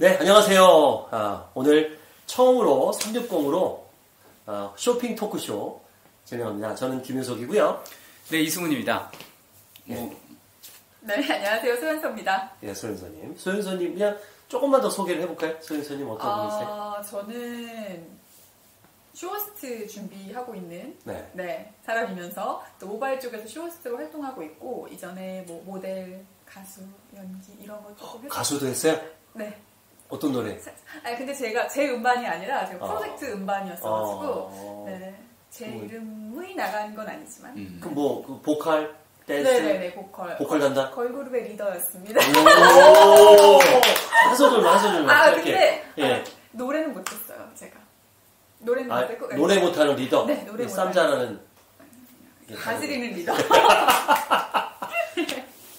네, 안녕하세요. 아, 오늘 처음으로 360으로 아, 쇼핑 토크쇼 진행합니다. 저는 김효석이고요. 네, 이승훈입니다. 네. 네, 안녕하세요. 소연서입니다. 네, 소연서님. 소연서님, 그냥 조금만 더 소개를 해볼까요? 소연서님 어떤 분이세요? 아, 저는 쇼호스트 준비하고 있는 네. 네, 사람이면서 또 모바일 쪽에서 쇼호스트로 활동하고 있고 이전에 뭐 모델, 가수, 연기 이런 거 조금 했 가수도 했어요? 네. 어떤 노래? 아니 근데 제가 제 음반이 아니라 제가 어. 프로젝트 음반이었어가지고 어. 네, 제 뭐. 이름이 나간 건 아니지만 음. 그 뭐, 그 보컬, 댄스? 네네네 보컬 보컬 담당? 걸그룹의 리더였습니다. 오! 한 소절만, 한 소절만. 아 짧게. 근데 예. 노래는 못했어요 제가. 노래는 아, 못했고 노래 못하는 리더? 네, 노래 이 쌈자라는. 가지리는 리더.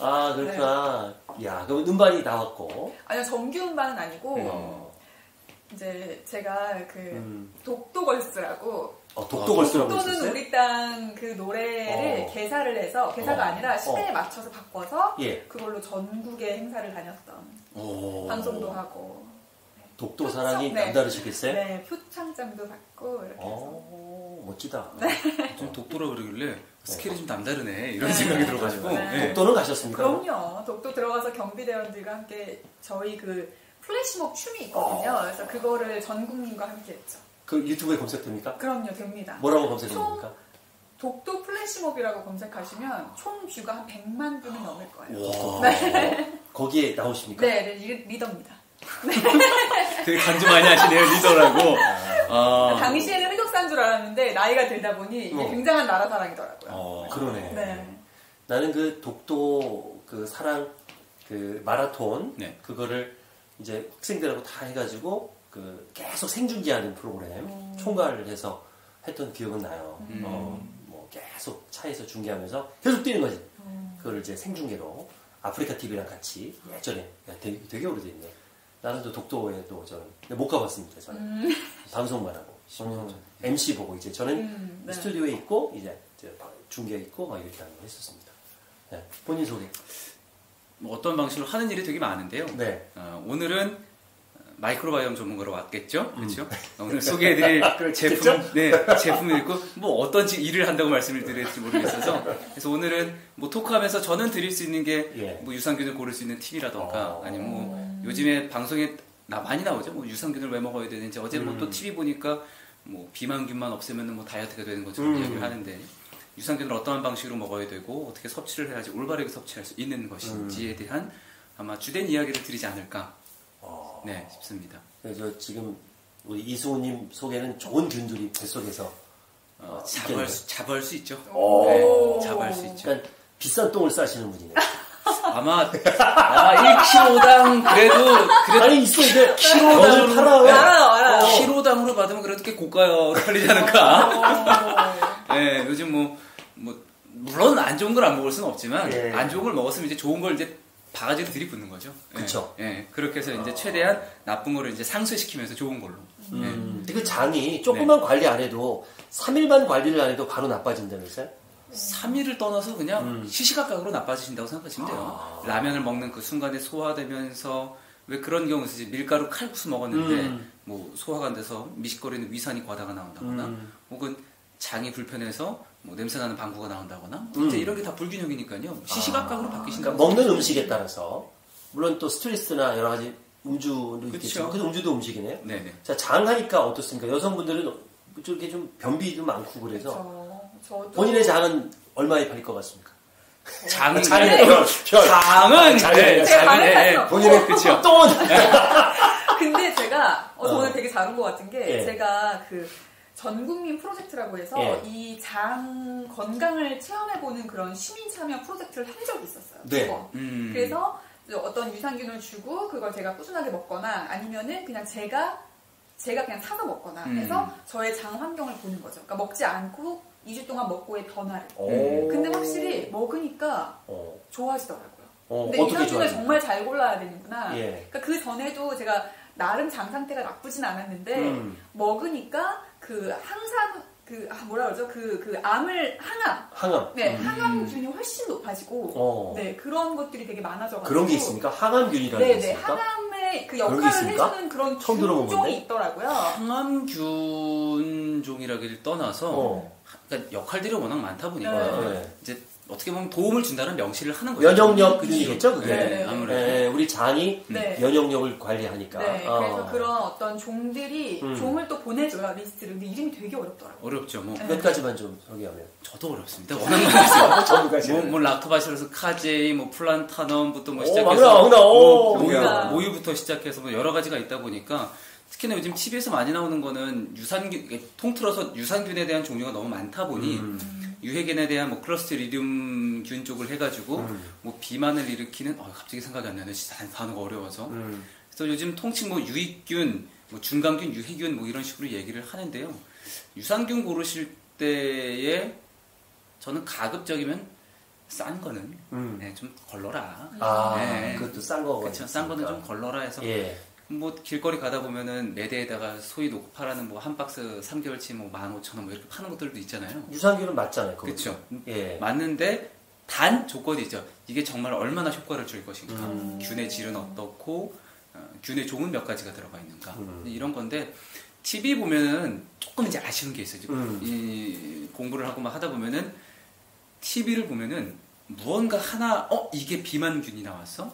아, 그렇구나. 야, 그럼 음반이 나왔고. 아니요 정규 음반은 아니고 어. 이제 제가 그 음. 독도걸스라고 어, 독도걸스라고 독도는 있었어요? 우리 땅 그 노래를 어. 개사를 해서 개사가 어. 아니라 시대에 어. 맞춰서 바꿔서 예. 그걸로 전국의 행사를 다녔던 오. 방송도 하고 독도 사랑이 네. 남다르시겠어요? 네 표창장도 받고 이렇게 해서 오, 멋지다. 좀 독도라 그러길래 스케일이 좀 남다르네 이런 생각이 들어가지고 네. 네. 독도는 가셨습니까? 그럼요 독도 들어가서 경비대원들과 함께 저희 그 플래시몹 춤이 있거든요 어. 그래서 그거를 전 국민과 함께 했죠 그 유튜브에 검색됩니까? 그럼요 됩니다 뭐라고 검색됩니까? 독도 플래시몹이라고 검색하시면 총 뷰가 한 100만 뷰는 넘을 거예요. 와. 거기에 나오십니까? 네, 네, 리- 리더입니다. 되게 간주 많이 하시네요 리더라고. 아. 당시에는 흑역사인 줄 알았는데 나이가 들다 보니 이게 어. 굉장한 나라 사랑이더라고요. 어. 그러네. 네. 나는 그 독도 그 사랑 그 마라톤 네. 그거를 이제 학생들하고 다 해가지고 그 계속 생중계하는 프로그램 음. 총괄을 해서 했던 기억은 나요. 음. 어, 뭐 계속 차에서 중계하면서 계속 뛰는 거지. 음. 그거를 이제 생중계로 아프리카 TV랑 같이 예전에 야, 되게, 되게 오래됐네. 나는 또 독도에도 저는 근데 못 가봤습니다. 저는 음. 방송만 하고 방송 MC 보고 이제 저는 음, 네. 스튜디오에 있고 이제 저 중계에 있고 막 이렇게 하는 거 했었습니다. 네, 본인 소개. 뭐 어떤 방식으로 하는 일이 되게 많은데요. 네. 어, 오늘은 마이크로바이옴 전문가로 왔겠죠, 그렇죠? 음. 오늘 소개해드릴 제품, 네, 제품을 있고 뭐 어떤 지- 일을 한다고 말씀을 드릴지 모르겠어서 그래서 오늘은 뭐 토크하면서 저는 드릴 수 있는 게 예. 뭐 유산균을 고를 수 있는 팁이라던가 어. 아니면 뭐 요즘에 방송에 나 많이 나오죠. 뭐 유산균을 왜 먹어야 되는지 어제 뭐또 음. TV 보니까 뭐 비만균만 없애면 뭐 다이어트가 되는 것처럼 음. 이야기를 하는데 유산균을 어떠한 방식으로 먹어야 되고 어떻게 섭취를 해야지 올바르게 섭취할 수 있는 것인지에 대한 아마 주된 이야기를 드리지 않을까 어, 네 싶습니다. 그래서 지금 우리 이수호님 속에는 좋은 균들이 뱃속에서 어, 있겠네요. 수 자부할 수 있죠. 오. 네, 자부할 수 있죠. 그러니까 비싼 똥을 싸시는 분이네. 아마 아마 1kg당 그래도 그래도 아니 있어 이제 키로당. 네. 알아요, 알아요. 키로당으로 받으면 그래도 꽤 고가로 팔리지 않을까. 어. 네, 요즘 뭐, 뭐, 물론 안 좋은 걸 안 먹을 수는 없지만, 예. 안 좋은 걸 먹었으면 이제 좋은 걸 이제 바가지로 들이붓는 거죠. 예. 그쵸. 예, 그렇게 해서 이제 최대한 나쁜 거를 이제 상쇄시키면서 좋은 걸로. 예. 음, 근데 그 장이 조금만 관리 안 해도 3일만 관리를 안 해도 바로 나빠진다면서요? 3일을 떠나서 그냥 음. 시시각각으로 나빠지신다고 생각하시면 돼요. 아. 라면을 먹는 그 순간에 소화되면서 왜 그런 경우 있지 밀가루 칼국수 먹었는데 음. 뭐 소화가 안 돼서 미식거리는 위산이 과다가 나온다거나 음. 혹은 장이 불편해서 뭐 냄새나는 방구가 나온다거나 음. 이제 이런 게 다 불균형이니까요. 시시각각으로 바뀌신다. 그러니까 먹는 음식에 따라서 물론 또 스트레스나 여러 가지 음주도 그쵸. 있겠지만 그 음주도 음식이네요. 네네. 자, 장하니까 어떻습니까? 여성분들은 이렇게 좀 변비도 많고 그래서 저, 저도 본인의 장은 얼마에 팔릴 것 같습니까? 장은 별. 장은 장이 네, 장은, 네. 탔어. 본인의 그쵸. 똥은 근데 제가 어, 어. 저는 되게 잘온것 같은 게 예. 제가 그 전국민 프로젝트라고 해서 예. 이장 건강을 체험해보는 그런 시민 참여 프로젝트를 한 적이 있었어요. 네. 음. 그래서 어떤 유산균을 주고 그걸 제가 꾸준하게 먹거나 아니면은 그냥 제가 제가 그냥 사서 먹거나 음. 해서 저의 장 환경을 보는 거죠. 그러니까 먹지 않고 2주 동안 먹고 의 변화를. 오. 근데 확실히 먹으니까 어, 좋아지더라고요. 어, 근데 유산균을 좋아요? 정말 잘 골라야 되는구나. 예. 그러니까 그 전에도 제가 나름 장 상태가 나쁘진 않았는데 음. 먹으니까 그 항상 그 아, 뭐라 그러죠? 그 그 암을 항암. 항암. 네, 음. 항암균이 훨씬 높아지고 어. 네, 그런 것들이 되게 많아져 가지고 그런 게 있습니까? 항암균이라는 게 네, 네. 있습니까? 항암 그 역할을 있습니까? 해주는 그런 처음? 균종이 있더라고요. 항암균 종이라기를 떠나서 어. 그러니까 역할들이 워낙 많다 보니까 네. 네. 이제 어떻게 보면 도움을 준다는 명시를 하는 거죠. 면역력 그쵸. 균이겠죠, 그게. 네, 아무래도. 네, 우리 장이 네. 면역력을 관리하니까. 네, 어. 그래서 그런 어떤 종들이 음. 종을 또 보내줘요 리스트를. 근데 이름이 되게 어렵더라고요. 어렵죠. 뭐 네. 몇 가지만 좀 소개하면. 저도 어렵습니다. 워낙 많아서 전부까지. 뭐, 뭐 락토바실러스 카제이, 뭐 플란타넘부터 뭐 오, 시작해서 오, 뭐, 모유. 모유부터 시작해서 뭐 여러 가지가 있다 보니까 특히나 요즘 TV에서 많이 나오는 거는 유산균 통틀어서 유산균에 대한 종류가 너무 많다 보니 음. 유해균에 대한 뭐 클로스트리디움균 쪽을 해가지고 음. 뭐 비만을 일으키는 어, 갑자기 생각이 안 나네 단어가 어려워서 음. 그래서 요즘 통칭 뭐 유익균, 뭐 중간균, 유해균 뭐 이런 식으로 얘기를 하는데요. 유산균 고르실 때에 저는 가급적이면 싼 거는 음. 네, 좀 걸러라. 아, 네. 그것도 싼 거. 그렇죠. 싼 거는 좀 걸러라 해서 예. 뭐 길거리 가다 보면은 매대에다가 소위 놓고 파라는 뭐 한 박스 3개월치 뭐 15,000원 뭐 이렇게 파는 것들도 있잖아요. 유산균은 맞잖아요. 그렇죠. 예. 맞는데 단 조건이 있죠. 이게 정말 얼마나 효과를 줄 것인가. 음. 균의 질은 어떻고 어, 균의 종은 몇 가지가 들어가 있는가. 음. 이런 건데 TV 보면은 조금 이제 아쉬운 게 있어요. 음. 이 공부를 하고 막 하다 보면은 TV를 보면은 무언가 하나 어 이게 비만균이 나왔어?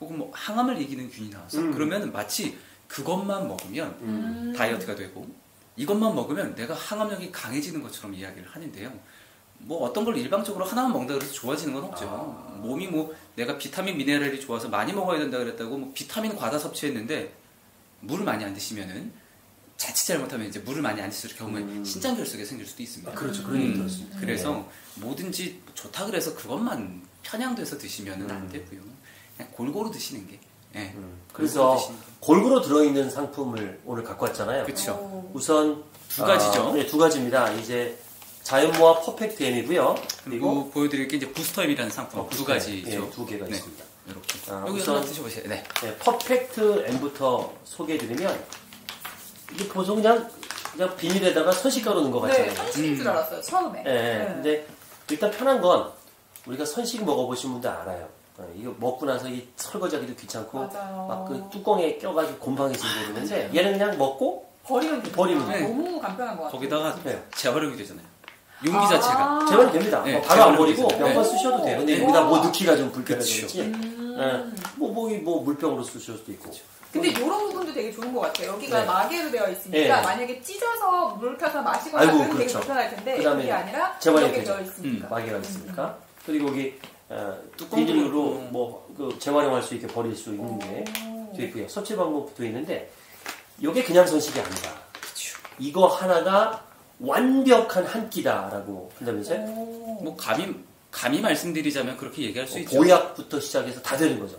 혹은 뭐 항암을 이기는 균이 나왔어? 음. 그러면 마치 그것만 먹으면 음. 다이어트가 되고 이것만 먹으면 내가 항암력이 강해지는 것처럼 이야기를 하는데요. 뭐 어떤 걸 일방적으로 하나만 먹는다 그래서 좋아지는 건 없죠. 아. 몸이 뭐 내가 비타민 미네랄이 좋아서 많이 먹어야 된다 그랬다고 뭐 비타민 과다 섭취했는데 물을 많이 안 드시면은 자칫 잘못하면 이제 물을 많이 안 드실 경우에 음. 신장 결석이 생길 수도 있습니다. 아, 그렇죠. 그런 얘기 음, 들었습니다. 그래서 뭐든지 좋다 그래서 그것만 편향돼서 드시면은 안 음. 되고요. 그냥 골고루 드시는 게. 예. 음. 골고루 그래서 드시는 게. 골고루 들어있는 상품을 오늘 갖고 왔잖아요. 그쵸. 오. 우선 두 가지죠. 아, 네, 두 가지입니다. 이제 자연모아 퍼펙트 M이고요. 그리고 그리고 보여드릴 게 이제 부스터엠이라는 상품 어, 두 네, 가지죠. 예, 두 개가 네. 있습니다. 이렇게. 아, 여기 우선- 드셔보세요. 네. 네, 퍼펙트 M부터 소개해드리면 이게 보통 그냥 그냥 비닐에다가 선식가루 넣은 것 네, 같잖아요. 선식인 줄 알았어요 처음에. 예, 예. 근데 일단 편한 건 우리가 선식 먹어보신 분들 알아요. 어, 이거 먹고 나서 이 설거지하기도 귀찮고 맞아요. 막그 뚜껑에 껴가지고 곰팡이질 모르는데 얘는 그냥 먹고 버리면 되죠. 버리면 돼요. 너무 간편한 것 같아요. 거기다가 네. 재활용이 되잖아요. 용기 자체가. 재활이 됩니다. 네, 어, 바로 안 버리고. 몇번 네. 쓰셔도 돼요. 근데 네. 여기다 뭐 와. 넣기가 좀 불편해지지. 음. 예. 뭐, 뭐, 이뭐 물병으로 쓰실 수도 있고. 근데 이런 부분도 되게 좋은 것 같아요. 여기가 네. 마개로 되어 있으니까 네. 만약에 찢어서 물 타서 마시거나 그러면 되게 그렇죠. 불편할 텐데 그다음에 그게 아니라 되죠. 되어 있으니까. 마개가 있으니까. 그리고 여기 비닐로 그렇고. 뭐그 재활용할 수 있게 버릴 수 있는 게 오. 되어 있고요. 섭취 방법도 있는데 이게 그냥 선식이 아니다. 이거 하나가 완벽한 한 끼다라고 한다면서요? 오. 뭐 감히 감히 말씀드리자면 그렇게 얘기할 수 있죠. 뭐 보약부터 시작해서 다 되는 거죠.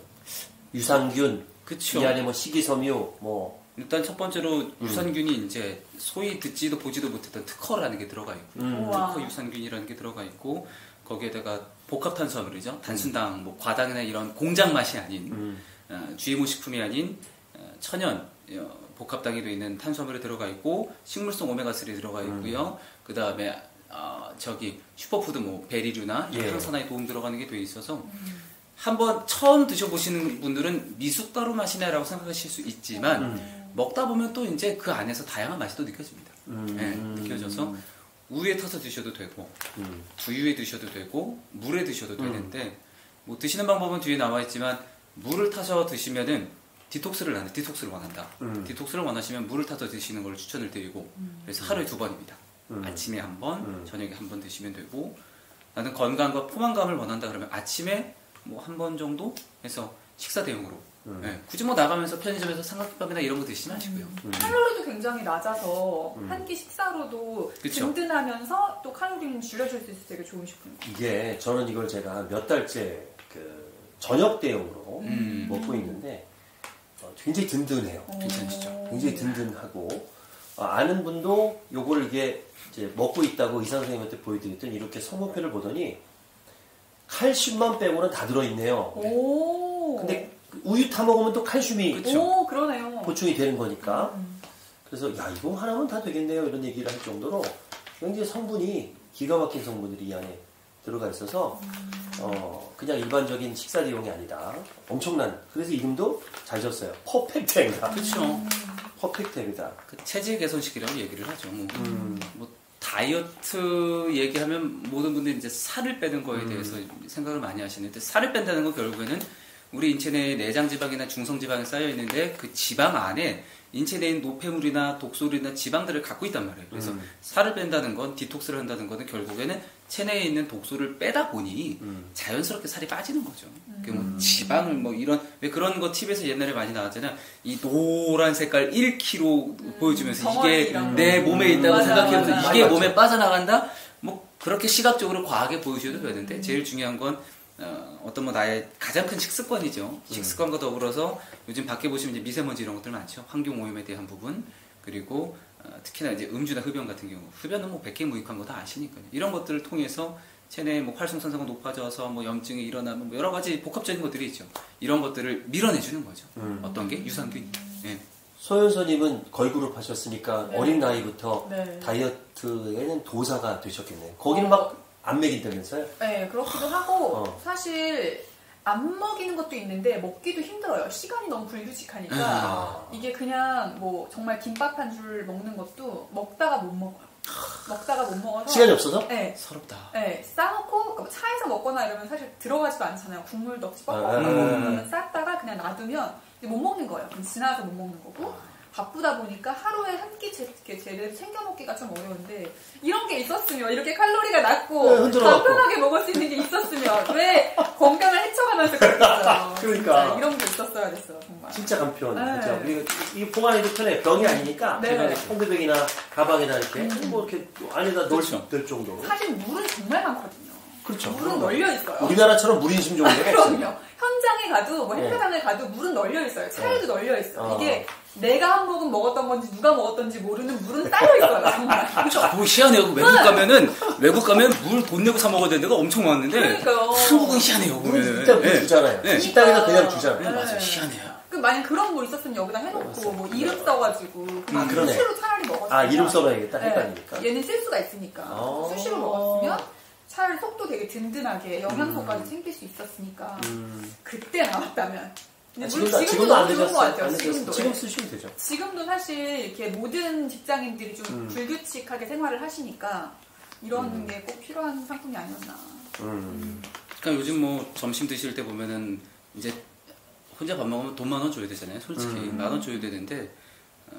유산균, 그렇죠. 이 안에 뭐 식이섬유, 뭐 일단 첫 번째로 음. 유산균이 이제 소위 듣지도 보지도 못했던 특허라는 게 들어가 있고 음. 특허 유산균이라는 게 들어가 있고 거기에다가 복합 탄수화물이죠. 단순당, 뭐 과당이나 이런 공장 맛이 아닌 음. 어, GMO 식품이 아닌 어, 천연 어, 복합당이 되어 있는 탄수화물이 들어가 있고 식물성 오메가3 들어가 음. 있고요. 그 다음에 어, 저기 슈퍼푸드 뭐 베리류나 예. 항산화에 도움 들어가는 게 되어 있어서 한번 처음 드셔보시는 분들은 미숫가루 맛이네라고 생각하실 수 있지만 음. 먹다 보면 또 이제 그 안에서 다양한 맛이 또 느껴집니다. 음. 네, 느껴져서 우유에 타서 드셔도 되고 음. 두유에 드셔도 되고 물에 드셔도 음. 되는데 뭐 드시는 방법은 뒤에 나와 있지만 물을 타서 드시면은 디톡스를 하는 디톡스를 원한다. 음. 디톡스를 원하시면 물을 타서 드시는 걸 추천을 드리고 그래서 하루에 두 번입니다. 음. 아침에 한 번, 음. 저녁에 한 번 드시면 되고 나는 건강과 포만감을 원한다 그러면 아침에 뭐 한 번 정도 해서 식사 대용으로 음. 네, 굳이 뭐 나가면서 편의점에서 삼각김밥이나 이런 거 드시지 마시고요. 음. 칼로리도 굉장히 낮아서 음. 한끼 식사로도 그쵸. 든든하면서 또 칼로리는 줄여줄 수 있어서 되게 좋은 식품. 이게 저는 이걸 제가 몇 달째 그 저녁 대용으로 음. 먹고 있는데 어, 굉장히 든든해요. 괜찮으시죠? 굉장히 든든하고 어, 아는 분도 요거를 이게 이제 먹고 있다고 의사 선생님한테 보여드렸더니 이렇게 성분표를 보더니 칼슘만 빼고는 다 들어있네요. 오. 근데 그 우유 타 먹으면 또 칼슘이 그쵸. 오 그러네요. 보충이 되는 거니까 음. 그래서 야 이거 하나면 다 되겠네요 이런 얘기를 할 정도로 굉장히 성분이 기가 막힌 성분들이 이 안에 들어가 있어서 어, 그냥 일반적인 식사 대용이 아니다. 엄청난. 그래서 이름도 잘 졌어요. 퍼펙트 앵다. 그렇죠. 퍼펙트엠이다. 그 체질 개선식이라고 얘기를 하죠. 뭐, 음. 뭐 다이어트 얘기하면 모든 분들이 이제 살을 빼는 거에 음. 대해서 생각을 많이 하시는데 살을 뺀다는 건 결국에는 우리 인체 내에 내장 지방이나 중성 지방이 쌓여 있는데 그 지방 안에 인체 내에 있는 노폐물이나 독소나 지방들을 갖고 있단 말이에요. 그래서 음. 살을 뺀다는 건 디톡스를 한다는 거는 결국에는 체내에 있는 독소를 빼다 보니 음. 자연스럽게 살이 빠지는 거죠. 그뭐 지방을 뭐 이런 왜 그런 거 TV에서 옛날에 많이 나왔잖아요. 이 노란 색깔 1kg 보여주면서 덩어리 이게 내 거. 몸에 있다고 맞아. 이게 맞아. 몸에 빠져나간다. 뭐 그렇게 시각적으로 과하게 보여줘도 되는데 제일 중요한 건 어, 떤뭐 나의 가장 큰 식습관이죠. 식습관과 더불어서 요즘 밖에 보시면 이제 미세먼지 이런 것들 많죠. 환경 오염에 대한 부분 그리고 어, 특히나 이제 음주나 흡연 같은 경우 흡연은 뭐 백해 무익한 거 다 아시니까요. 이런 것들을 통해서 체내 뭐 활성산소가 높아져서 뭐 염증이 일어나면 뭐 여러 가지 복합적인 것들이 있죠. 이런 것들을 밀어내주는 거죠. 음. 어떤 게 유산균. 예. 소연서님은 걸그룹 하셨으니까 네. 어린 나이부터 네. 다이어트에는 도사가 되셨겠네요. 거기는 막 안 먹인다 면서요? 네, 그렇기도 하고 어. 사실 안 먹이는 것도 있는데 먹기도 힘들어요. 시간이 너무 불규칙하니까 아. 이게 그냥 뭐 정말 김밥 한 줄 먹는 것도 먹다가 못 먹어요. 먹다가 못 먹어서 시간이 없어서? 네, 서럽다. 네, 싸놓고 그러니까 차에서 먹거나 이러면 사실 들어가지도 않잖아요. 국물도 없이 뻑뻑 아. 그러면 쌌다가 그냥 놔두면 못 먹는 거예요. 지나서 못 먹는 거고 바쁘다 보니까 하루에 한 끼 제대로 챙겨 먹기가 좀 어려운데 이런 게 있었으면 이렇게 칼로리가 낮고 네. 간편하게 먹을 수 있는 게 있었으면 왜 건강을 해쳐가면서 그랬어요. 그러니까. 진짜 이런 게 있었어야 됐어요 정말. 진짜 간편. 네. 그죠? 그리고 이 보관해도 편해. 병이 아니니까 네. 제가 이렇게 핸드백이나 가방에다 이렇게 뭐 이렇게 안에다 넣을 수 그렇죠. 될 정도로. 사실 물은 정말 많거든요. 그렇죠. 물은. 널려 있어요. 우리나라처럼 물인심 좋은 데가 있어요. 그럼요. 현장에 가도 뭐 네. 행사장에 가도 물은 널려 있어요. 차에도 널려 있어. 어. 이게 내가 한 모금 먹었던 건지 누가 먹었던지 모르는 물은 따로 있어요. 정말. 그거 희한해요. 외국 가면은 외국 가면 물 돈 내고 사 먹어야 되는 데가 엄청 많은데 그러니까요. 한국은 희한해요. 물은 보면은. 일단 물 예. 주잖아요. 네. 식당에서 그냥. 주잖아요. 네, 맞아요. 네. 희한해요. 그 만약 그런 거 있었으면 여기다 해놓고 뭐 이름 써가지고 그냥 아, 그러네. 수시로 차라리 먹었으면 아, 이름 써놔야겠다. 헷갈리니까. 네. 얘는 쓸 수가 있으니까 아. 수시로 먹었으면 차라리 속도 되게 든든하게 영양소까지 챙길 수 있었으니까 음. 그때 나왔다면 근데 아, 물론 지금도, 지금도, 너무 좋은. 것 같아요. 지금도 지금 네. 쓰시면 되죠. 지금도 사실 이렇게 모든 직장인들이 좀 음. 불규칙하게 생활을 하시니까 이런 음. 게꼭 필요한 상품이 아니었나. 음. 그러니까 요즘 뭐 점심 드실 때 보면은 이제 혼자 밥 먹으면 돈 만 원 줘야 되잖아요. 솔직히 음. 만원 줘야 되는데 어,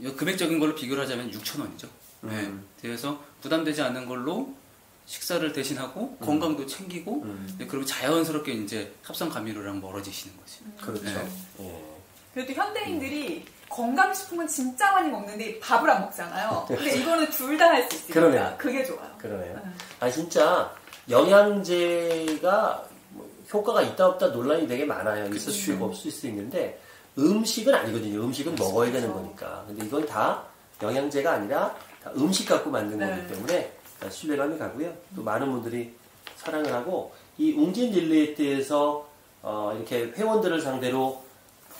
이 금액적인 걸로 비교를 하자면 6천 원이죠. 음. 네. 그래서 부담되지 않는 걸로 식사를 대신하고 건강도 챙기고 음. 네, 그리고 자연스럽게 이제 합성 감미료랑 멀어지시는 거지. 그렇죠. 네. 예. 그래도 현대인들이 건강식품은 진짜 많이 먹는데 밥을 안 먹잖아요. 근데 이거는 둘 다 할 수 있으니까 그러네요. 그게 좋아요. 그러네요. 네. 아 진짜 영양제가 뭐 효과가 있다 없다 논란이 되게 많아요. 있을 수 있고 없을 수 있는데 음식은 아니거든요. 음식은 먹어야 되는 그렇죠. 거니까. 근데 이건 다 영양제가 아니라 다 음식 갖고 만든 네. 거기 때문에 신뢰감이 가고요. 또 많은 분들이 사랑을 하고 이 웅진 릴리에뜨에서 어, 이렇게 회원들을 상대로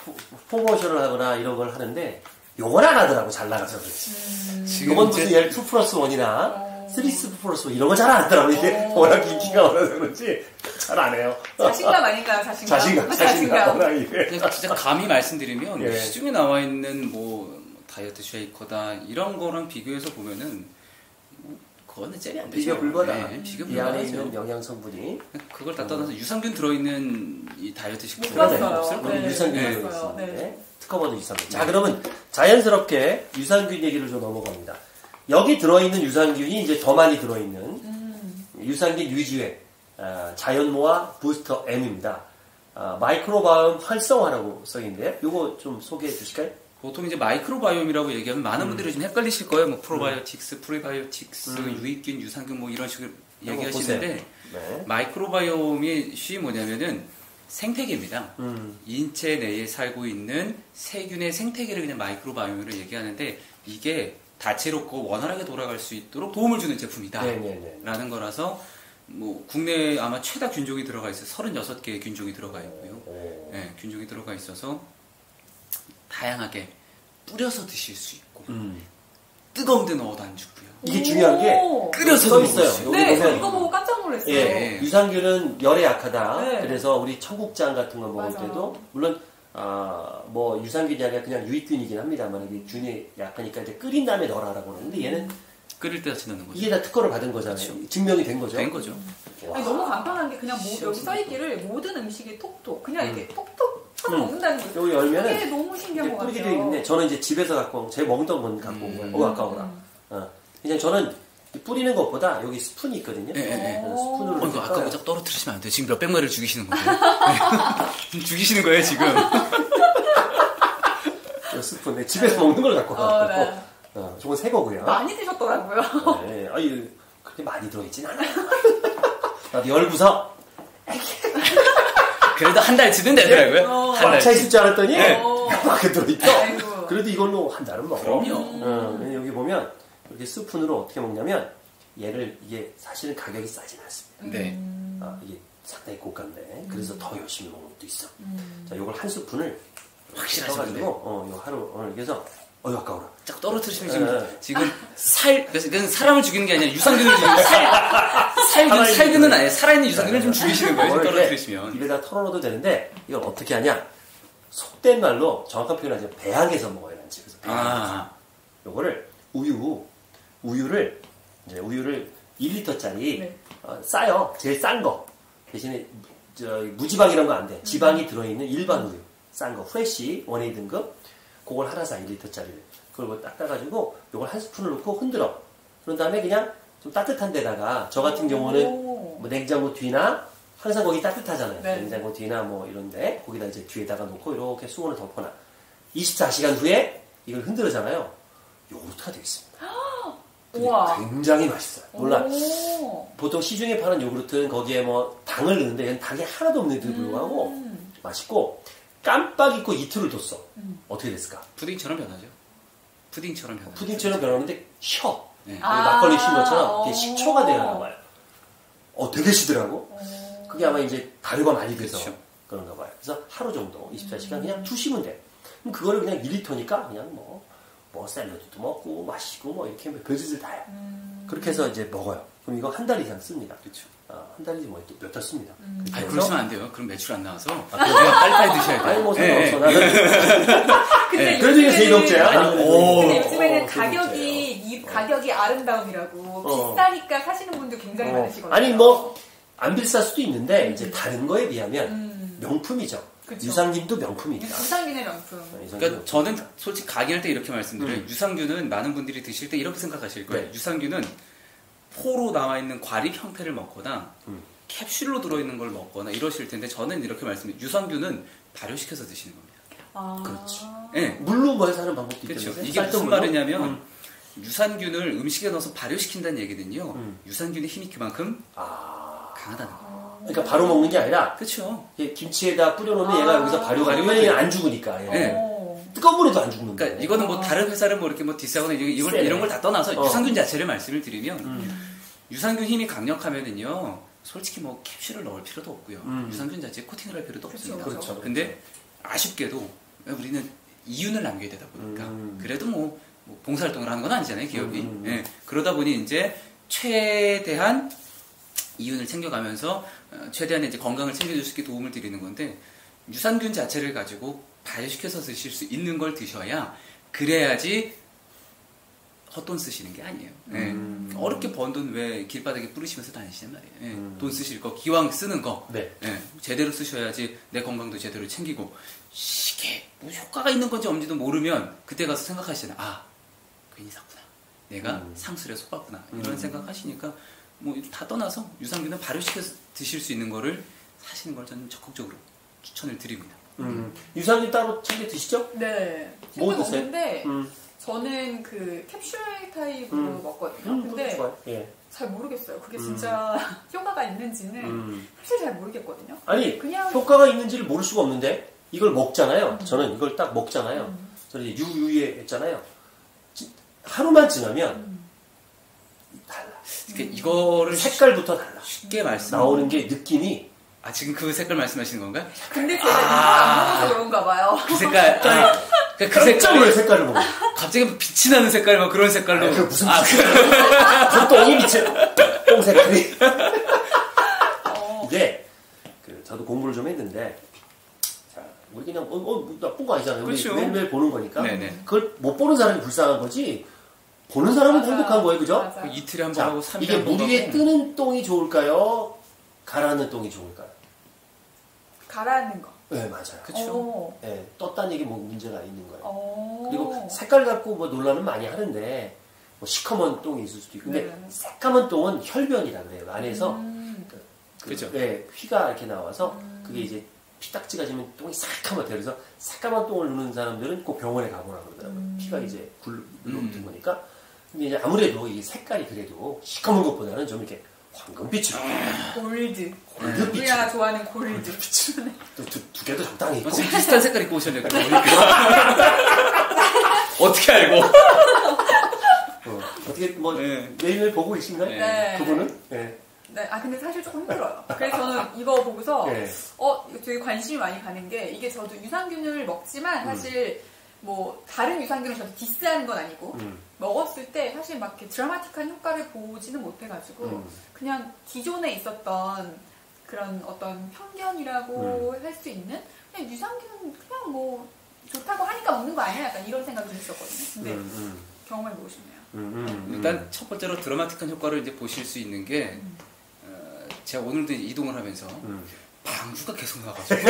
포- 프로모션을 하거나 이런 걸 하는데 요건 안 하더라고 잘 나가서 그렇지. 지금 이건 이제 무슨 예를 2 플러스 1이나 어. 3 플러스 1 이런 거 잘 안 하더라고. 이게 어. 워낙 인기가 많아서 그런지 잘 안 해요. 자신감 아닌가요? 자신감. 자신감, 자신감. 워낙 이게. 그러니까 진짜 감히 말씀드리면 예. 시중에 나와 있는 뭐 다이어트 쉐이커다 이런 거랑 비교해서 보면은 뭐 그거는 쨉이 안 되죠. 비교 불가다. 네, 비교 이 안에 있는. 영양 성분이 그걸 다 떠나서 유산균 들어있는 이 다이어트 식품. 없을 거예요. 네. 유산균이 네. 들어있습니다. 네. 특허받은 유산균. 자, 그러면 자연스럽게 유산균 얘기를 좀 넘어갑니다. 여기 들어있는 유산균이 이제 더 많이 들어있는 음. 유산균 유지회 아, 자연모아 부스터 M입니다. 아, 마이크로바이옴 활성화라고 써있는데요. 요거 좀 소개해 주실까요? 보통 이제 마이크로바이옴이라고 얘기하면 많은 분들이 좀 헷갈리실 거예요. 뭐 프로바이오틱스, 프리바이오틱스, 음. 유익균, 유산균 뭐 이런 식으로 얘기하시는데 네. 마이크로바이옴이 쉬이 뭐냐면은 생태계입니다. 음, 인체 내에 살고 있는 세균의 생태계를 그냥 마이크로바이옴으로 얘기하는데 이게 다채롭고 원활하게 돌아갈 수 있도록 도움을 주는 제품이다. 네네네. 라는 거라서 뭐 국내에 아마 최다 균종이 들어가 있어요. 36개의 균종이 들어가 있고요. 오. 네, 균종이 들어가 있어서 다양하게 뿌려서 드실 수 있고 음. 뜨거운 데 넣어도 안 죽고요. 이게 중요한 게 오. 끓여서 써 먹을 있어요. 네, 저 보면 이거 보고 깜짝 놀랐어요. 예, 유산균은 열에 약하다. 네. 그래서 우리 청국장 같은 거 먹을 맞아요. 때도 물론 아, 뭐 유산균이 아니라 그냥 유익균이긴 합니다만 이게 균이 약하니까 이제 끓인 다음에 넣어라라고 그러는데 얘는 끓일 때 같이 넣는 거죠. 이게 다 특허를 받은 거잖아요. 증명이 된 거죠. 된 거죠. 아니, 너무 간편한 게 그냥 뭐, 여기 써 있기를 모든 음식에 톡톡 그냥 이렇게 톡톡 쳐서 음. 먹는다는 거죠. 여기 열면은 이게 너무 신기한 것 뿌리게 같아요. 되어 있는데 저는 이제 집에서 갖고 온, 제가 먹던 건 갖고 온 거예요. 음. 오 아까워라. 어. 그냥 저는 이 뿌리는 것보다 여기 스푼이 있거든요. 예, 예, 예. 어, 스푼으로 어, 이거 아까. 그저 떨어뜨리시면 안 돼요. 지금 몇백 마리를 죽이시는. 네. 죽이시는 거예요, 지금. 이 스푼 내 집에서 먹는 걸 갖고 어, 와갖고 네. 어, 저건 새 거고요. 많이 드셨더라고요. 네, 아유 그렇게 많이 들어있진 않아요. 나도 열부서 그래도 한 달치는 되더라고요. 어. 한 꽉차 달치. 있을 줄 알았더니 네. 이렇게 들어있죠. 그래도 이걸로 한 달은 먹어. 그럼요. 어, 여기 보면 이렇게 스푼으로 어떻게 먹냐면 얘를 이게 사실은 가격이 싸진 않습니다. 네. 아, 이게 상당히 고가인데 그래서 더 열심히 먹는 것도 있어. 음. 자, 요걸 한 스푼을 확실하죠, 떠가지고 근데. 어, 요 하루 오늘 그래서 어유 아까워라. 쫙 떨어뜨리시면 지금, 네. 지금 살, 그래서 사람을 죽이는 게 아니라 유산균을 죽이는 살, 살균, 살균은. 아니에요. 살아있는 유산균을 좀 죽이시는 거예요. 떨어뜨리시면. 입에다 털어넣어도 되는데 이걸 어떻게 하냐? 속된 말로 정확한 표현하자면 배양해서 먹어요, 난 집에서. 배양해서. 아, 요거를 우유 우유를 이제 우유를 1리터짜리 네. 어, 싸요. 제일 싼 거. 대신에 저 무지방 이런 거안 돼. 지방이 들어있는 일반 우유. 싼 거. 프레쉬 원A 등급. 그걸 하나 사 1리터짜리를. 그걸 뭐딱 따가지고 요걸 한 스푼을 넣고 흔들어. 그런 다음에 그냥 좀 따뜻한 데다가 저 같은 경우는 오. 뭐 냉장고 뒤나 항상 거기 따뜻하잖아요. 네. 냉장고 뒤나 뭐 이런데 거기다 이제 뒤에다가 놓고 이렇게 수건을 덮어놔. 24시간 후에 이걸 흔들잖아요. 요구르트가 되겠습니다. 우와. 굉장히 맛있어요. 몰라. 오. 보통 시중에 파는 요구르트는 거기에 뭐 당을 넣는데 얘는 당이 하나도 없는데도 불구하고 음. 맛있고 깜빡 잊고 이틀을 뒀어. 음. 어떻게 됐을까? 푸딩처럼 변하죠. 푸딩처럼 변하죠. 푸딩처럼 변하는데 쉬어. 네. 아. 막걸리 신 것처럼 어. 이게 식초가 되나 봐요. 어, 되게 시더라고. 오. 그게 아마 이제 발효가 많이 돼서 그렇죠. 그런가 봐요. 그래서 하루 정도, 24시간 음. 그냥 두시면 돼. 그럼 그거를 그냥 1리터니까 그냥 뭐, 뭐 샐러드도 먹고 마시고 뭐 이렇게 별짓을 다 해요. 음. 그렇게 해서 이제 먹어요. 그럼 이거 한 달 이상 씁니다. 그렇죠. 아, 한 달이지 뭐몇달 씁니다. 음. 아니, 그러시면 안 돼요. 그럼 매출 안 나와서. 아, 빨리빨리 드셔야 돼요. 아니 뭐 네, 상관없어. 네. 나는 근데 네. 그래도 이게. 근데 어, 요즘에는 어, 가격이 이 가격이 아름다움이라고 어. 비싸니까 사시는 분들 굉장히 어. 많으시거든요. 아니 뭐 안 비쌀 수도 있는데 이제 다른 거에 비하면 음. 명품이죠. 그쵸. 유산균도 명품이다. 유산균의 명품. 유산균 그러니까 명품. 저는 솔직히 강의할 때 이렇게 말씀드려요. 음. 유산균은 많은 분들이 드실 때 이렇게 생각하실 거예요. 네. 유산균은 포로 나와 있는 과립 형태를 먹거나 음. 캡슐로 들어있는 걸 먹거나 이러실 텐데 저는 이렇게 말씀드려요. 유산균은 발효시켜서 드시는 겁니다. 아. 그렇지. 예. 물로 뭐 해서 하는 방법도 그렇죠. 있겠는데 이게 무슨? 말이냐면 음. 유산균을 음식에 넣어서 발효시킨다는 얘기는요. 음. 유산균의 힘이 그만큼 아, 강하다는 거예요. 그러니까 바로 먹는 게 아니라 그렇죠. 김치에다 뿌려놓으면 아. 얘가 여기서 발효가 되면 얘는. 안 죽으니까. 얘는. 네. 오. 뜨거운 물에도 안 죽는데. 그러니까 이거는 뭐 다른 회사를 뭐 이렇게 뭐 디스하거나 이런, 이걸- 세네. 이런 걸 다 떠나서 어. 유산균 자체를 말씀을 드리면 음. 유산균 힘이 강력하면은요 솔직히 뭐 캡슐을 넣을 필요도 없고요 음. 유산균 자체에 코팅을 할 필요도 그렇죠, 없습니다 그렇죠. 근데 아쉽게도 우리는 이윤을 남겨야 되다 보니까 음. 그래도 뭐, 뭐 봉사활동을 하는 건 아니잖아요 기업이 음, 음, 음. 예, 그러다 보니 이제 최대한 이윤을 챙겨가면서 어, 최대한 이제 건강을 챙겨줄 수 있게 도움을 드리는 건데 유산균 자체를 가지고 발효시켜서 드실 수 있는 걸 드셔야 그래야지 헛돈 쓰시는 게 아니에요. 예. 음. 어렵게 번 돈 왜 길바닥에 뿌리시면서 다니시냔 말이에요. 예. 음. 돈 쓰실 거 기왕 쓰는 거 네. 예. 제대로 쓰셔야지 내 건강도 제대로 챙기고 이게 뭐 효과가 있는 건지 없는지도 모르면 그때 가서 생각하시잖아요. 아 괜히 샀구나. 내가 음. 상술에 속았구나. 이런 음. 생각하시니까 뭐 다 떠나서 유산균은 발효시켜서 드실 수 있는 거를 사시는 걸 저는 적극적으로 추천을 드립니다. 음. 유산균 따로 챙겨 드시죠? 네. 뭐 드세요? 먹는데 음. 저는 그 캡슐 타입으로 음. 먹거든요. 음, 근데. 예. 잘 모르겠어요. 그게 음. 진짜 효과가 있는지는 음. 사실 잘 모르겠거든요. 아니 그냥 효과가 있는지를 모를 수가 없는데 이걸 먹잖아요. 음. 저는 이걸 딱 먹잖아요. 음. 저는 유유에 했잖아요. 지- 하루만 지나면 음. 달라. 그러니까 이거를 색깔부터 달라. 쉽게 말씀. 나오는 게 느낌이 아 지금 그 색깔 말씀하시는 건가요? 근데 제가 이거 안 먹어서 그런가 봐요. 그 색깔. 아, 그러니까 그 깜짝 놀랄 색깔. 색깔을 보고. 갑자기 빛이 나는 색깔 막 그런 색깔로. 아, 그 무슨 아, 그것도 똥이 미쳐. 똥 색깔이. 좀 했는데 자 우리 그냥 어, 어, 나쁜 거 아니잖아요. 우리 그렇죠. 매일매일 보는 거니까 네네. 그걸 못 보는 사람이 불쌍한 거지 보는 사람은 맞아. 행복한 거예요, 그죠? 맞아. 그 이틀에 한번 자, 하고 3일에 이게 물 위에 뜨는 똥이 좋을까요? 가라앉는 똥이 좋을까요? 가라앉는 거. 네, 맞아요. 그쵸. 어. 네, 떴다는 얘기 뭐 문제가 있는 거예요. 어. 그리고 색깔 갖고 뭐 논란은 많이 하는데 뭐 시커먼 똥이 있을 수도 있고 근데 네. 새까만 똥은 혈변이라 그래요. 안에서 음. 그, 그죠. 네, 피가 이렇게 나와서 음. 그게 이제 피딱지가 지면 똥이 새까맣대요. 그래서 새까만 똥을 누는 사람들은 꼭 병원에 가보라 그러더라고요. 음. 피가 이제 굴 눌러붙은 음. 거니까. 근데 이제 아무래도 이 색깔이 그래도 시커먼 것보다는 좀 이렇게 황금빛으로 골드. 골드빛. 우리나라 좋아하는 골드. 또두 두 개도 적당히 있고 어, 지금 비슷한 색깔 입고 오셨네요. 그러니까. 어떻게 알고? 어, 어떻게 뭐 네. 매일매일 보고 계신가요? 네. 그분은? 네. 네, 아 근데 사실 조금 힘들어요. 그래서 저는 이거 보고서 네. 어 이거 되게 관심이 많이 가는 게 이게 저도 유산균을 먹지만 사실 뭐 다른 유산균을 저도 디스하는 건 아니고 음. 먹었을 때 사실 막 이렇게 드라마틱한 효과를 보지는 못해가지고 음. 그냥 기존에 있었던 그런 어떤 편견이라고 할수 있는 그냥 유산균 그냥 뭐 좋다고 하니까 먹는 거 아니야? 약간 이런 생각이 좀 있었거든요. 근데 음, 음, 경험해 보고 싶네요. 음, 음, 음. 일단 첫 번째로 드라마틱한 효과를 이제 보실 수 있는 게 음. 어, 제가 오늘도 이동을 하면서 음. 방구가 계속 나가지고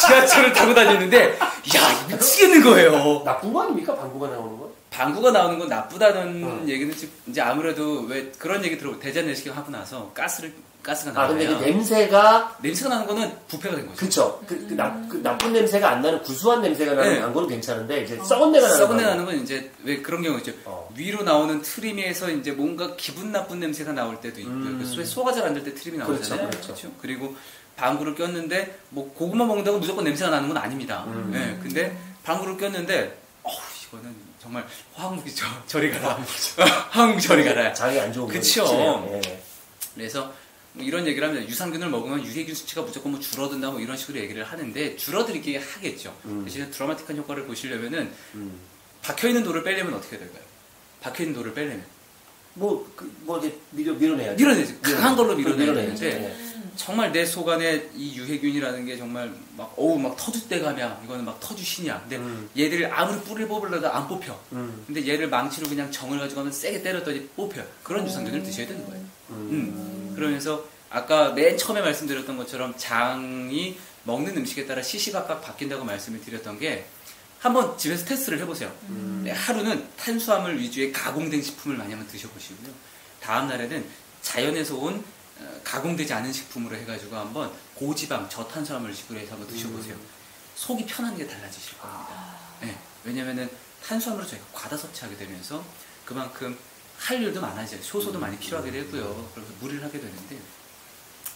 지하철을 타고 다니는데 야 미치겠는 거예요. 나쁜 거 아닙니까? 방구가 나오는 거? 방구가 나오는 건 나쁘다는 어. 얘기는 지- 이제 아무래도 왜 그런 얘기 들어 대전 내시경 하고 나서 가스를 가스가 아, 근데 나와요. 그 냄새가 냄새가 나는 거는 부패가 된 거죠. 그쵸. 그, 그, 나, 그 나쁜 냄새가 안 나는 구수한 냄새가 나는 네. 방구는 괜찮은데 이제 썩은 내가 나는 썩은 내 방구. 나는 건 이제 왜 그런 경우 있죠. 어. 위로 나오는 트림에서 이제 뭔가 기분 나쁜 냄새가 나올 때도 있고요. 음. 그 소- 소가 잘 안 될 때 트림이 나오잖아요. 그렇죠, 그렇죠. 그리고 방구를 꼈는데 뭐 고구마 먹는다고 무조건 냄새가 나는 건 아닙니다. 음. 예, 근데 방구를 꼈는데 어 이거는 정말 화학무기 저, 저리 가라. 화학무기 저리 가라. 장이 안 좋은 그쵸. 예. 그래서 뭐 이런 얘기를 하면 유산균을 먹으면 유해균 수치가 무조건 뭐 줄어든다 뭐 이런 식으로 얘기를 하는데 줄어들게 하겠죠. 음. 대신에 드라마틱한 효과를 보시려면은 음. 박혀있는 돌을 빼려면 어떻게 될까요? 박혀있는 돌을 빼려면 뭐, 그, 뭐, 이렇게 밀어, 밀어내야죠. 밀어내지. 강한 걸로 밀어내야. 되는데 예. 정말 내 속 안에 이 유해균이라는 게 정말 막 어우 막 터줏대감이야. 이거는 막 터주신이야. 근데 음. 얘들을 아무리 뿌리를 뽑으려도 안 뽑혀. 음. 근데 얘를 망치로 그냥 정을 가지고 하면 세게 때렸더니 뽑혀. 그런 유산균을 드셔야 되는 거예요. 음. 음. 그러면서 아까 맨 처음에 말씀드렸던 것처럼 장이 먹는 음식에 따라 시시각각 바뀐다고 말씀을 드렸던 게 한번 집에서 테스트를 해보세요. 음. 네, 하루는 탄수화물 위주의 가공된 식품을 많이 한번 드셔보시고요. 다음 날에는 자연에서 온 어, 가공되지 않은 식품으로 해가지고 한번 고지방 저탄수화물 식으로 해서 한번 드셔보세요. 음. 속이 편한 게 달라지실 겁니다. 네, 왜냐면은 탄수화물을 저희가 과다 섭취하게 되면서 그만큼 할 일도 많아져요. 효소도 많이 필요하게 되고요. 그래서 무리를 하게 되는데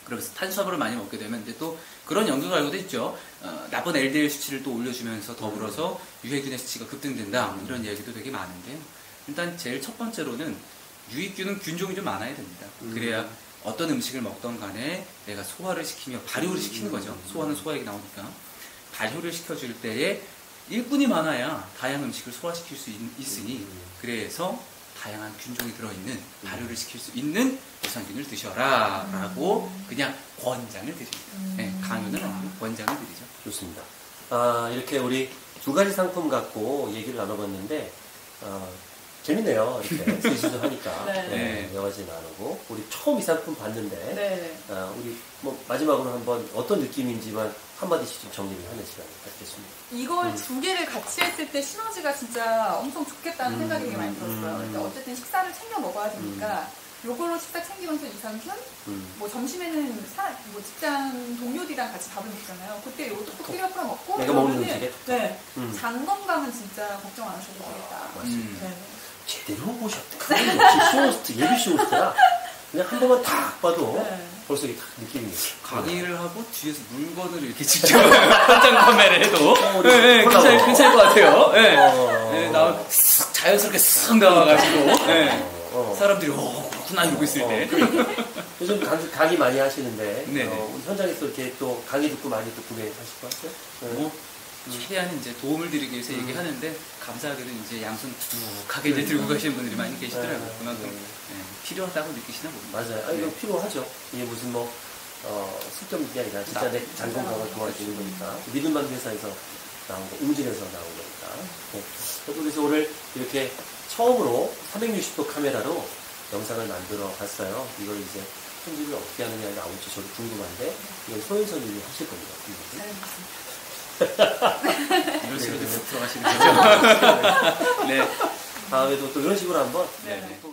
그러면서 탄수화물을 많이 먹게 되면 이제 또 그런 연구 결과도 있죠. 어, 나쁜 LDL 수치를 또 올려주면서 더불어서 유해균의 수치가 급등된다. 이런 얘기도 되게 많은데요. 일단 제일 첫 번째로는 유익균은 균종이 좀 많아야 됩니다. 음. 그래야 어떤 음식을 먹던 간에 내가 소화를 시키며 발효를 시키는 거죠. 소화는 소화 얘기 나오니까. 발효를 시켜줄 때에 일꾼이 많아야 다양한 음식을 소화시킬 수 있, 있으니 그래서 다양한 균종이 들어있는 발효를 시킬 수 있는 유산균을 드셔라 라고 그냥 권장을 드립니다. 네, 강요는 아니고 권장을 드리죠. 좋습니다. 아, 이렇게 우리 두 가지 상품 갖고 얘기를 나눠봤는데, 아, 재밌네요. 이렇게 셋이서 하니까. 네. 네, 여러 가지 나누고. 우리 처음 이 상품 봤는데, 네. 아, 우리 뭐 마지막으로 한번 어떤 느낌인지만 한 마디씩 좀 정리를 하는 시간 갖겠습니다. 이걸 음. 두 개를 같이 했을 때 시너지가 진짜 엄청 좋겠다는 음, 생각이 되게 많이 음, 들었어요. 음. 근데 어쨌든 식사를 챙겨 먹어야 되니까 요걸로 식사 챙기면서 유산균, 음. 뭐 점심에는 사, 뭐 직장 동료들이랑 같이 밥을 먹잖아요. 그때 요것도 꼭 필요 풀어 먹고 내가 먹는 음식에? 네. 음. 장 건강은 진짜 걱정 안 하셔도 되겠다. 음. 네. 제대로 역시 쇼호스트, 예비 쇼호스트라 그냥 한 번만 딱 봐도 네. 벌써 이게 딱 느낌이 강의를 하고 뒤에서 물건을 이렇게 직접 현장 판매를 해도 어, 네, 네, 올라와. 괜찮을, 괜찮을 것 같아요. 네. 어. 네, 나와 쓱 자연스럽게 쓱 나와가지고 네. 어, 어. 사람들이 오 그렇구나 이러고 있을 때 요즘 강, 강의 많이 하시는데. 어, 우리 현장에서 이렇게 또 강의 듣고 많이 또 구매하실 것 같아요? 네. 뭐 최대한 이제 도움을 드리기 위해서 얘기하는데 감사하게도 이제 양손 두둑하게 이제 들고 가시는 분들이 많이 계시더라고요. 네, 그만큼 네. 네, 필요하다고 느끼시나 봅니다. 맞아요. 아, 이거 네. 필요하죠. 이게 무슨 뭐 어, 숙점이 아니라 진짜 내 장 건강을 도와주는 거니까 믿음만 회사에서 나온 거, 웅진에서 나온 거니까. 네. 그래서 오늘 이렇게 처음으로 360도 카메라로 영상을 만들어 봤어요. 이걸 이제 편집을 어떻게 하느냐 나올지 저도 궁금한데 이건 소연선님이 하실 겁니다. 이런 식으로 네, 쭉 들어가시는 거죠. 네. 다음에도 또 이런 식으로 한번 네. 네. 또